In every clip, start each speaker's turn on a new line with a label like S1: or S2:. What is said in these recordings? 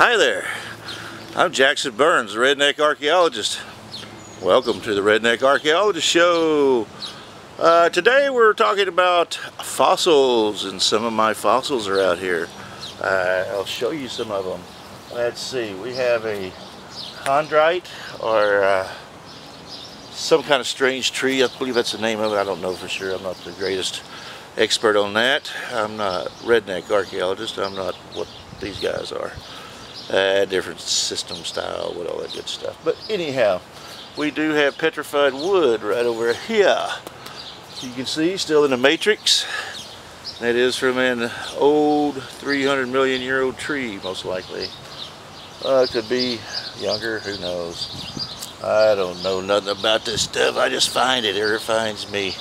S1: Hi there. I'm Jackson Burns, the Redneck Archaeologist. Welcome to the Redneck Archaeologist Show. Uh, today we're talking about fossils, and some of my fossils are out here. Uh, I'll show you some of them. Let's see, we have a chondrite, or uh, some kind of strange tree. I believe that's the name of it. I don't know for sure. I'm not the greatest expert on that. I'm not redneck archaeologist. I'm not what these guys are. Uh, different system style with all that good stuff. But anyhow, we do have petrified wood right over here. You can see still in the matrix. That is from an old 300 million year old tree, most likely. Uh, could be younger, who knows. I don't know nothing about this stuff. I just find it, or it finds me.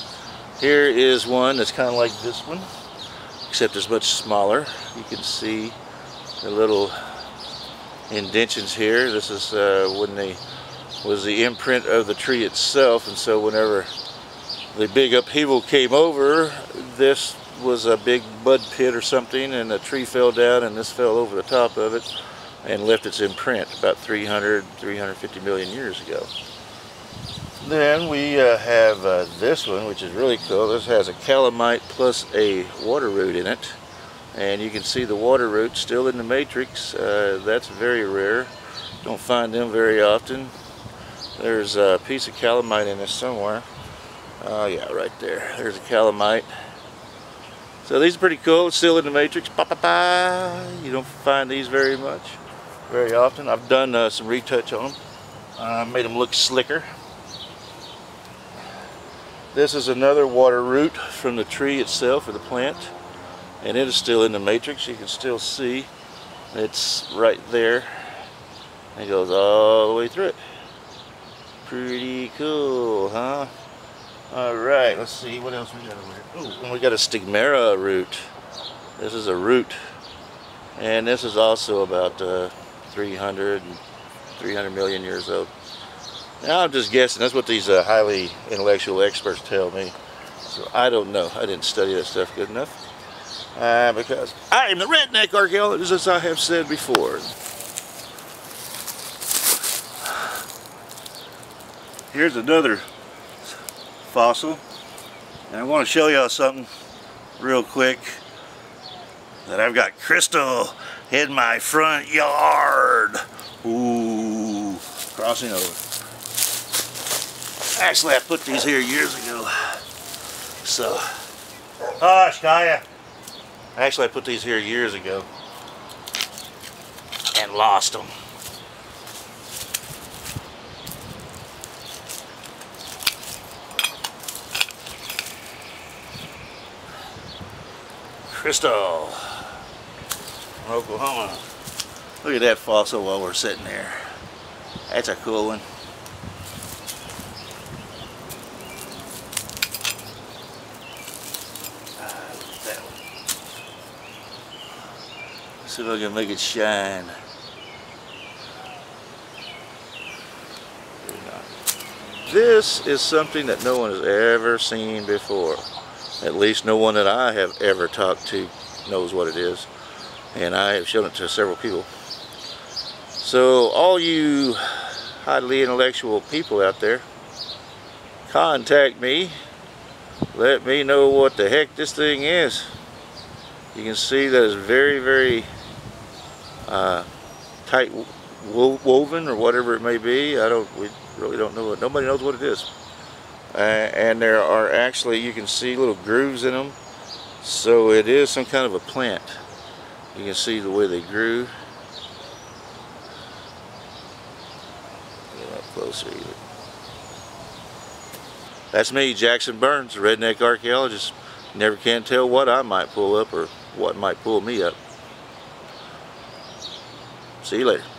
S1: Here is one that's kind of like this one, except it's much smaller. You can see the little indentions here. This is uh, when they was the imprint of the tree itself, and so whenever the big upheaval came over, this was a big bud pit or something, and the tree fell down, and this fell over the top of it and left its imprint about 300, 350 million years ago. Then we uh, have uh, this one, which is really cool. This has a calamite plus a water root in it. And you can see the water root still in the matrix. Uh, that's very rare. Don't find them very often. There's a piece of calamite in this somewhere. Oh yeah, right there. There's a calamite. So these are pretty cool. Still in the matrix. Ba -ba -ba. You don't find these very much, very often. I've done uh, some retouch on them. Uh, made them look slicker. This is another water root from the tree itself or the plant and it is still in the matrix. You can still see it's right there. It goes all the way through it. Pretty cool huh? Alright let's see. What else we got over here? Oh we got a stigmaria root. This is a root. And this is also about uh, 300 300 million years old. Now I'm just guessing. That's what these uh, highly intellectual experts tell me. So I don't know. I didn't study that stuff good enough. Uh, because I am the redneck archaeologist, as I have said before. Here's another fossil. And I want to show y'all something real quick that I've got crystal in my front yard. Ooh, crossing over. Actually, I put these here years ago. So, hush, Kaya. Actually, I put these here years ago and lost them. Crystal, Oklahoma. Look at that fossil while we're sitting there. That's a cool one. See if I can make it shine. This is something that no one has ever seen before. At least no one that I have ever talked to knows what it is. And I have shown it to several people. So all you highly intellectual people out there, contact me. Let me know what the heck this thing is. You can see that it's very, very uh, tight woven or whatever it may be. I don't, we really don't know. Nobody knows what it is. Uh, and there are actually, you can see little grooves in them. So it is some kind of a plant. You can see the way they grew. Get up closer either. That's me, Jackson Burns, redneck archaeologist. Never can tell what I might pull up or what might pull me up. See you later.